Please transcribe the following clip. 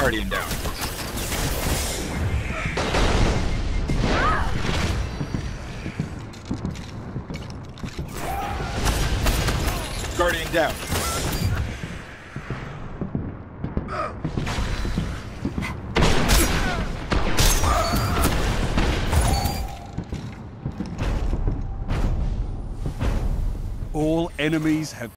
Guardian down. Guardian down. All enemies have